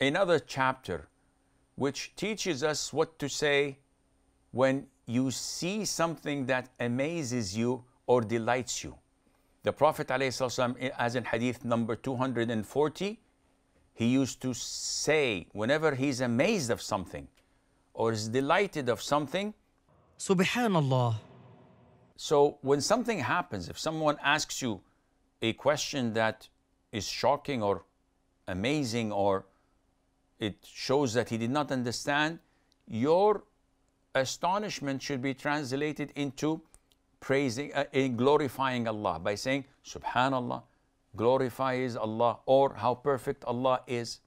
another chapter which teaches us what to say when you see something that amazes you or delights you. The Prophet ﷺ, as in hadith number 240, he used to say whenever he's amazed of something or is delighted of something, Subhanallah. so when something happens, if someone asks you a question that is shocking or amazing or it shows that he did not understand, your astonishment should be translated into praising, uh, in glorifying Allah by saying, Subhanallah, glorifies Allah, or how perfect Allah is.